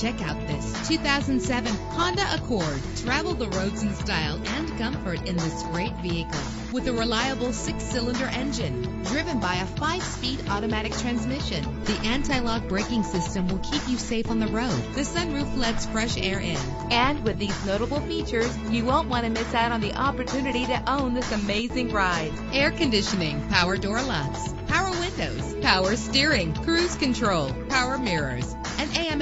Check out this 2007 Honda Accord. Travel the roads in style and comfort in this great vehicle with a reliable six-cylinder engine driven by a five-speed automatic transmission. The anti-lock braking system will keep you safe on the road. The sunroof lets fresh air in. And with these notable features, you won't want to miss out on the opportunity to own this amazing ride. Air conditioning, power door locks, power windows, power steering, cruise control, power mirrors,